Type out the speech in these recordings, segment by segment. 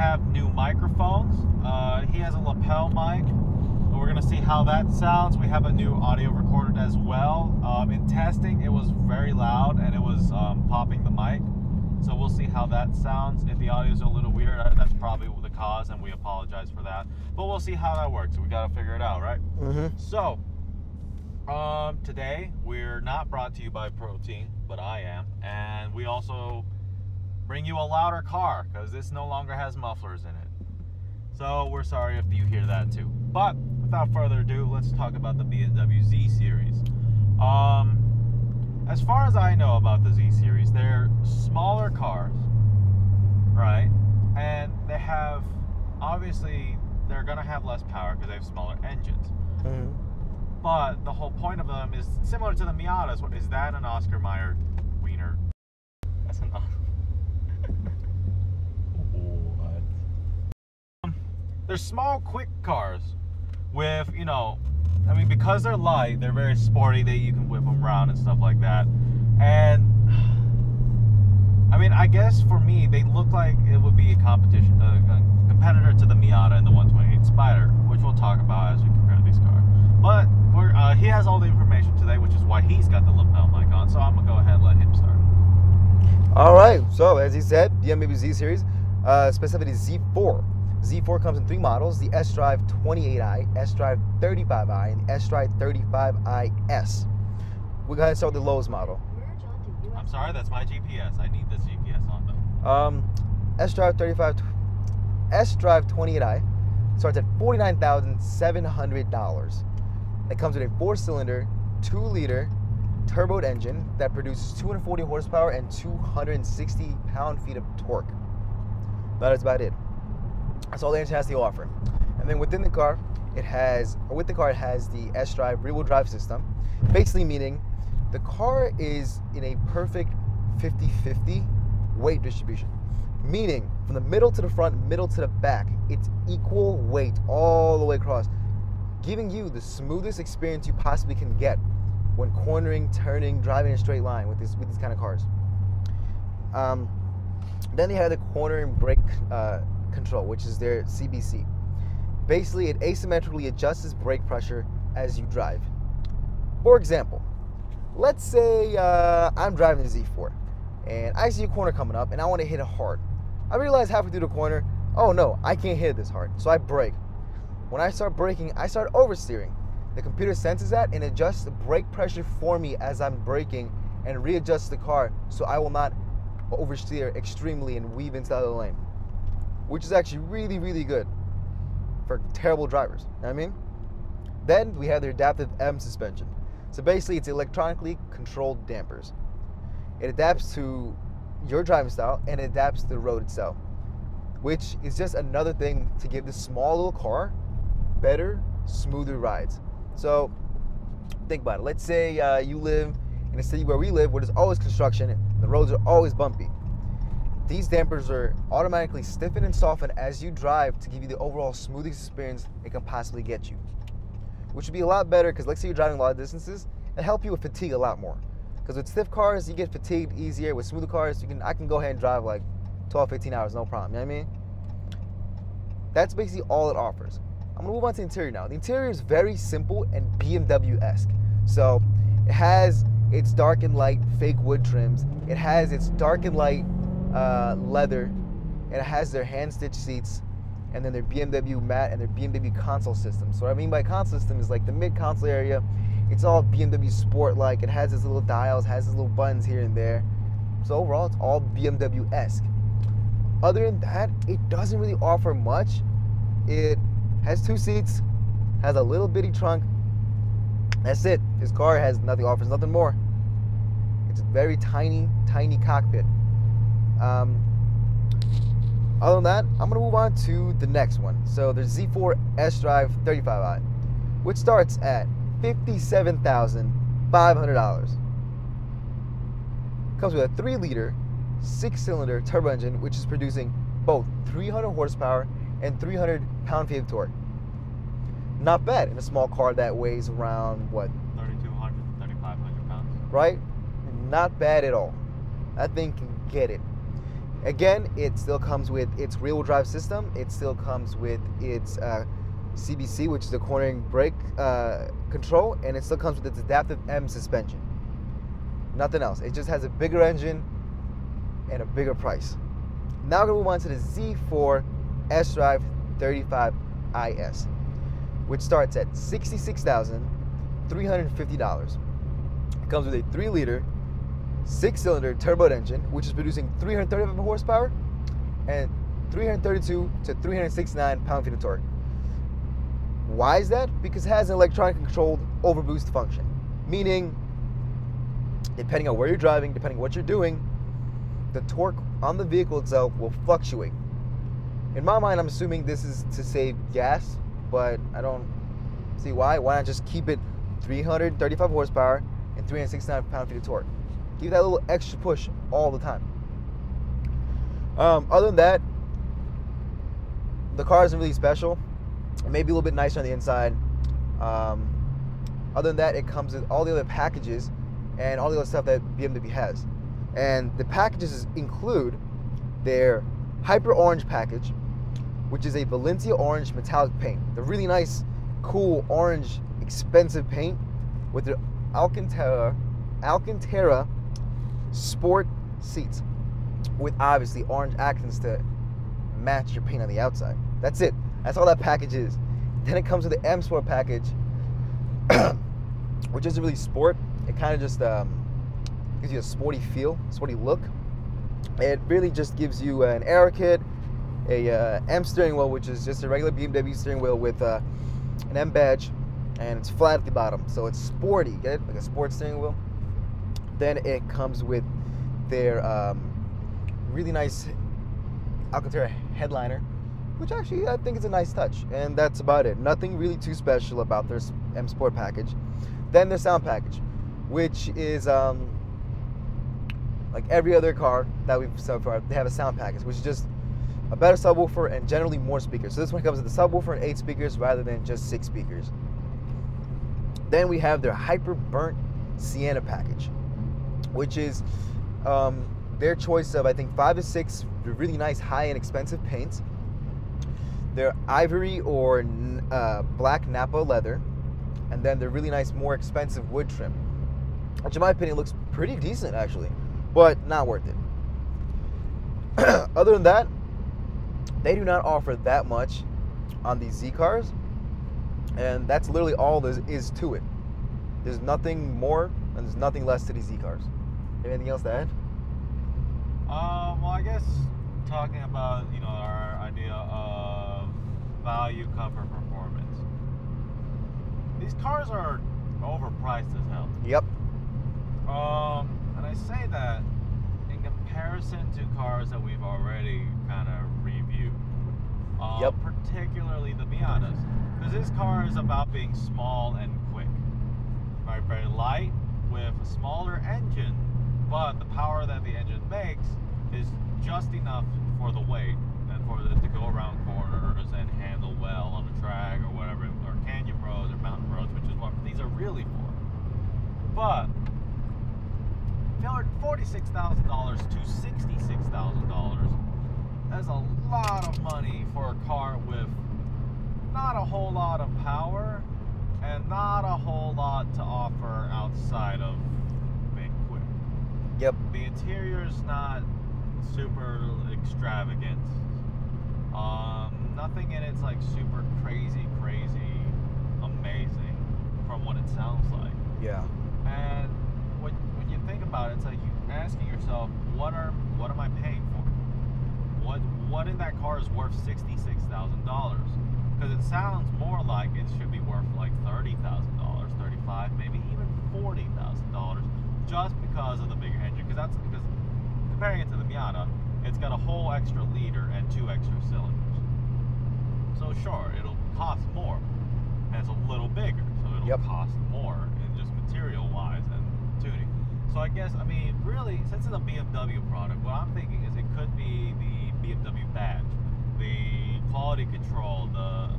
have new microphones. Uh, he has a lapel mic. We're gonna see how that sounds. We have a new audio recorded as well. Um, in testing, it was very loud and it was um, popping the mic. So we'll see how that sounds. If the audio is a little weird, that's probably the cause, and we apologize for that. But we'll see how that works. We gotta figure it out, right? Mm-hmm. So, um, today we're not brought to you by Protein, but I am, and we also bring you a louder car because this no longer has mufflers in it. So we're sorry if you hear that too. But without further ado, let's talk about the BMW Z series. Um, as far as I know about the Z series, they're smaller cars, right? And they have obviously they're gonna have less power because they have smaller engines. Mm-hmm. But the whole point of them is similar to the Miatas. What is that an Oscar Mayer wiener? That's an. They're small, quick cars with you know, I mean, because they're light, they're very sporty. They you can whip them around and stuff like that. And I mean, I guess for me, they look like it would be a competition, a, competitor to the Miata and the 128 Spider, which we'll talk about as we compare these cars. But uh, he has all the information today, which is why he's got the lapel mic on. So I'm gonna go ahead and let him start. All right. So as he said, BMW Z series, uh, specifically Z4. Z4 comes in three models: the S-Drive 28i, S-Drive 35i, and S-Drive 35iS. We're gonna start with the lowest model. I'm sorry, that's my GPS. I need this GPS on though. Um, S-Drive 35, S-Drive 28i starts at $49,700. It comes with a four-cylinder, two-liter turboed engine that produces 240 horsepower and 260 pound-feet of torque. That is about it. That's all the engine has to offer. And then within the car, it has, or with the car, it has the S-Drive rear-wheel drive system, basically meaning the car is in a perfect 50-50 weight distribution. Meaning, from the middle to the front, middle to the back, it's equal weight all the way across, giving you the smoothest experience you possibly can get when cornering, turning, driving in a straight line with this with these kind of cars. Um, then they have the cornering brake uh, control, which is their CBC. Basically, it asymmetrically adjusts brake pressure as you drive. For example, let's say uh, I'm driving the Z4 and I see a corner coming up and I want to hit it hard. I realize halfway through the corner, oh no, I can't hit it this hard. So I brake. When I start braking, I start oversteering. The computer senses that and adjusts the brake pressure for me as I'm braking and readjusts the car so I will not oversteer extremely and weave into the other lane. Which is actually really, really good for terrible drivers. You know I mean? Then we have the adaptive M suspension. So basically, it's electronically controlled dampers. It adapts to your driving style and adapts to the road itself, which is just another thing to give this small little car better, smoother rides. So think about it. Let's say uh, you live in a city where we live, where there's always construction, the roads are always bumpy. These dampers are automatically stiffen and soften as you drive to give you the overall smoothest experience it can possibly get you which would be a lot better because let's say you're driving a lot of distances, it help you with fatigue a lot more. Because with stiff cars, you get fatigued easier. With smoother cars, you can I can go ahead and drive like 12, 15 hours, no problem. You know what I mean? That's basically all it offers. I'm gonna move on to the interior now. The interior is very simple and BMW-esque. So it has its dark and light fake wood trims. It has its dark and light uh, leather. And it has their hand stitched seats and then their BMW mat and their BMW console system. So what I mean by console system is like the mid console area. It's all BMW sport like. It has its little dials, has its little buttons here and there. So overall, it's all BMW esque. Other than that, it doesn't really offer much. It has two seats, has a little bitty trunk. That's it. This car has nothing, offers nothing more. It's a very tiny, tiny cockpit. Um, other than that, I'm gonna move on to the next one. So there's Z4 S-Drive 35i, which starts at $57,500. Comes with a three-liter, six-cylinder turbo engine, which is producing both 300 horsepower and 300 pound feet of torque. Not bad in a small car that weighs around what, 3,200, 3,500 pounds. right? Not bad at all. That thing can get it. Again, it still comes with its rear-wheel drive system. It still comes with its uh, CBC, which is the cornering brake uh, control, and it still comes with its adaptive M suspension. Nothing else. It just has a bigger engine and a bigger price. Now we're gonna move on to the Z4 S-Drive 35IS, which starts at $66,350. It comes with a 3-liter, six-cylinder turbo engine, which is producing 335 horsepower and 332 to 369 pound-feet of torque. Why is that? Because it has an electronic controlled overboost function, meaning depending on where you're driving, depending on what you're doing, the torque on the vehicle itself will fluctuate. In my mind, I'm assuming this is to save gas, but I don't see why. Why not just keep it 335 horsepower and 369 pound feet of torque? Give that little extra push all the time. Um, other than that, the car isn't really special. Maybe a little bit nicer on the inside. Um, other than that, it comes with all the other packages and all the other stuff that BMW has. And the packages include their Hyper Orange package, which is a Valencia orange metallic paint. The really nice, cool orange, expensive paint with the Alcantara, Alcantara sport seats with obviously orange accents to match your paint on the outside. That's it. That's all that package is. Then it comes with the M Sport package, which isn't really sport. It kind of just um, gives you a sporty feel, sporty look. It really just gives you an aero kit, a uh, M steering wheel, which is just a regular BMW steering wheel with uh, an M badge, and it's flat at the bottom, so it's sporty. Get it? Like a sports steering wheel. Then it comes with their um, really nice Alcantara headliner, which actually I think is a nice touch. And that's about it. Nothing really too special about their M Sport package. Then their sound package, which is um, like every other car that we've so far, they have a sound package, which is just a better subwoofer and generally more speakers. So this one comes with a subwoofer and eight speakers rather than just six speakers. Then we have their Hyper Burnt Sienna package, which is um, their choice of I think five or six really nice high and expensive paints. They're ivory or uh, black Nappa leather, and then they're really nice, more expensive wood trim, which in my opinion looks pretty decent actually, but not worth it. Other than that, they do not offer that much on these Z cars, and that's literally all there is to it. There's nothing more and there's nothing less to these Z cars. Anything else to add? Um, well, I guess talking about you know our idea of value, comfort, performance. These cars are overpriced as hell. Yep. Um, and I say that in comparison to cars that we've already kind of reviewed. Um, Yep. Particularly the Miatas, because this car is about being small and quick. Very, very light with a smaller engine, but the power that the engine makes is just enough for the weight and for it to go around corners and handle well on a track or whatever, or canyon roads or mountain roads, which is what these are really for. But forty-six thousand dollars to sixty-six thousand dollars. That's a lot of money for a car with not a whole lot of power and not a whole lot to offer outside of. Yep. The interior's not super extravagant. Um, nothing in it's like super crazy, crazy, amazing from what it sounds like. Yeah. And when, when you think about it, it's like you're asking yourself, what are what am I paying for? What what in that car is worth sixty six thousand dollars? Because it sounds more like it should be worth like thirty thousand dollars, thirty five, maybe even forty thousand dollars, just because of the bigger engine. Because that's because comparing it to the Miata, it's got a whole extra liter and two extra cylinders. So sure, it'll cost more, and it's a little bigger, so it'll Yep. cost more in just material wise and tuning. So I guess I mean really, since it's a BMW product, what I'm thinking is it could be the BMW badge, the quality control, the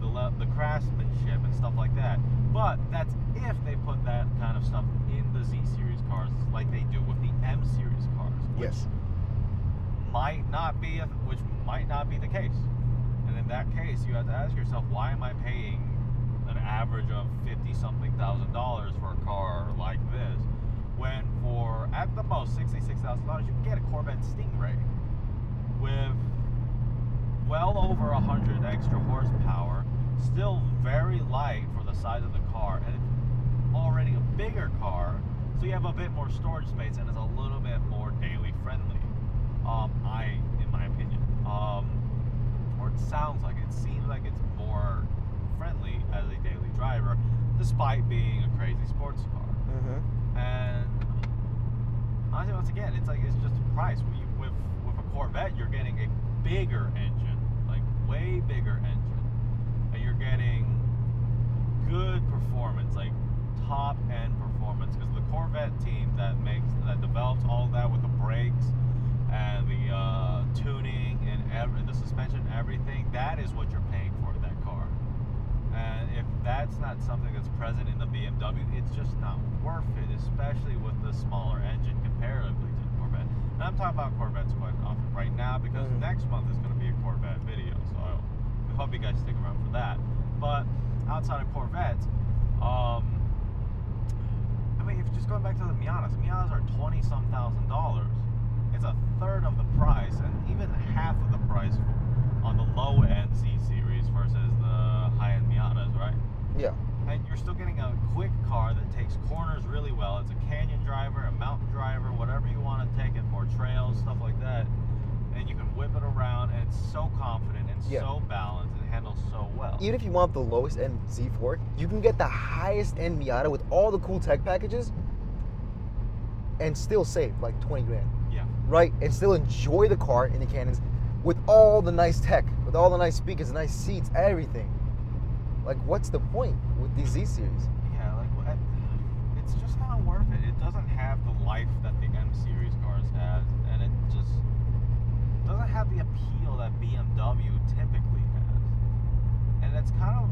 the, le- the craftsmanship and stuff like that. But that's if they put that kind of stuff in the Z series cars, like they do with the M series cars. Which Yes. Might not be, a, which might not be the case. And in that case, you have to ask yourself, why am I paying an average of fifty something thousand dollars for a car like this, when for at the most sixty-six thousand dollars you can get a Corvette Stingray with well over a hundred extra horsepower, still very light for the size of the car, and it's already a bigger car, so you have a bit more storage space and it's a little bit more daily friendly. Um, I, in my opinion, um, or it sounds like it seems like it's more friendly as a daily driver, despite being a crazy sports car. Mm-hmm. And honestly, once again, it's like it's just a price. You, with with a Corvette, you're getting a bigger engine, way bigger engine, and you're getting good performance, like top end performance. Because the Corvette team that makes that develops all that with the brakes and the uh, tuning and every, the suspension, everything, that is what you're paying for that car. And if that's not something that's present in the BMW, it's just not worth it, especially with the smaller engine comparatively to the Corvette. And I'm talking about Corvettes quite often right now because Mhm. next month is going to be a Corvette video, so I hope you guys stick around for that. But outside of Corvettes, um, I mean, if just going back to the Miatas, Miatas are twenty some thousand dollars. It's a third of the price, and even half of the price on the low end Z series versus the high end Miatas, right? Yeah. And you're still getting a quick car that takes corners really well. It's a canyon driver, a mountain driver, whatever you want to take it for, trails, stuff like that. And you can whip it around, and it's so and Yeah. so balanced and handles so well. Even if you want the lowest end Z4, you can get the highest end Miata with all the cool tech packages and still save like 20 grand, yeah. right? And still enjoy the car in the cannons with all the nice tech, with all the nice speakers, nice seats, everything. Like, what's the point with these Z series? Yeah, like it's just not worth it. It doesn't have the life that the M series cars has, and it just doesn't have the appeal that BMW typically has. And it's kind of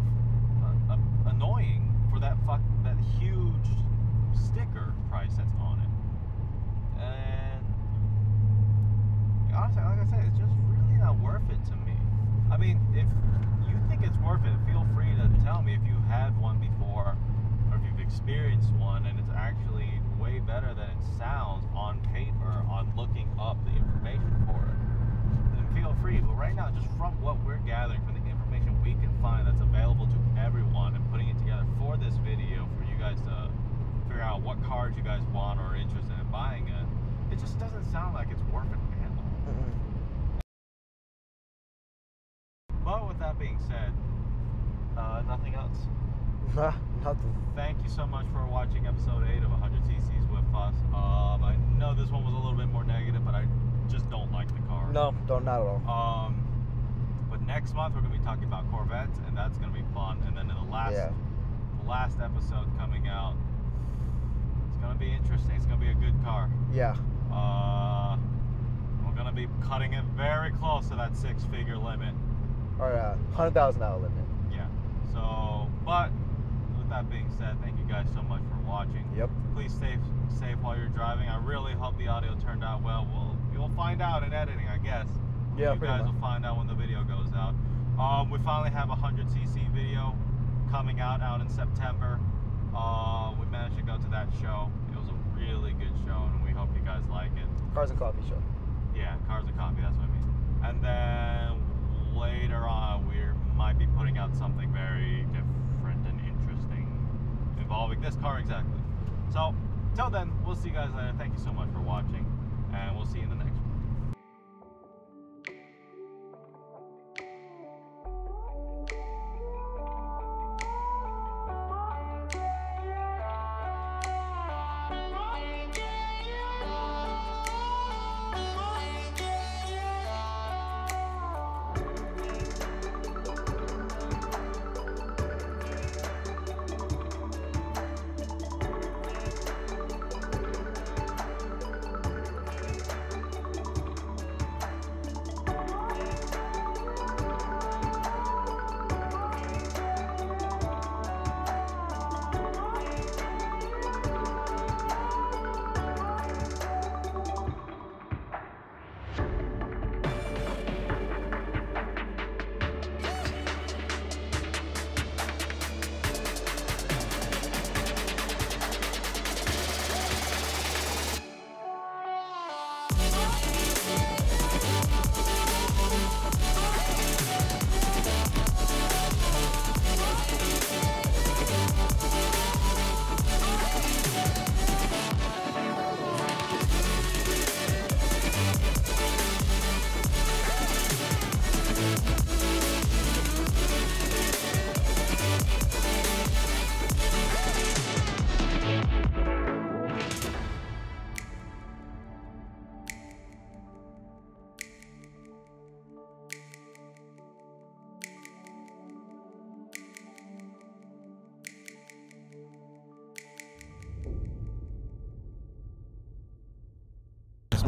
uh, annoying for that fuck that huge sticker price that's on it. And honestly, like I said, it's just really not worth it to me. I mean, if you think it's worth it, feel free to tell me if you've had one before or if you've experienced one and it's actually way better than it sounds on paper on looking up the information for it. Feel free. But right now, just from what we're gathering, from the information we can find that's available to everyone and putting it together for this video for you guys to figure out what cars you guys want or are interested in buying it, it just doesn't sound like it's worth it, man. Mm-mm. But with that being said, uh, nothing else. Nah, nothing. Thank you so much for watching episode 8 of 100 CCs with us. Um, I know this one was a little bit more negative, but I just don't like the car. No, don't, not at all. Um, but next month we're going to be talking about Corvettes, and that's going to be fun. And then in the last, Yeah. the last episode coming out, it's going to be interesting. It's going to be a good car. Yeah. Uh, we're going to be cutting it very close to that six-figure limit. Or uh, hundred thousand dollar limit. Yeah. So, but with that being said, thank you guys so much for watching. Yep. Please stay safe while you're driving. I really hope the audio turned out well. We'll you'll find out in editing, I guess. Yeah, You guys much. will find out when the video goes out. Um, we finally have a 100cc video coming out out in September. Uh, we managed to go to that show. It was a really good show, and we hope you guys like it. Cars and coffee show. Yeah, cars and coffee, that's what I mean. And then later on, we might be putting out something very different and interesting involving this car exactly. So, till then, we'll see you guys later. Thank you so much for watching, and we'll see you in the next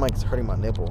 This mic's hurting my nipple.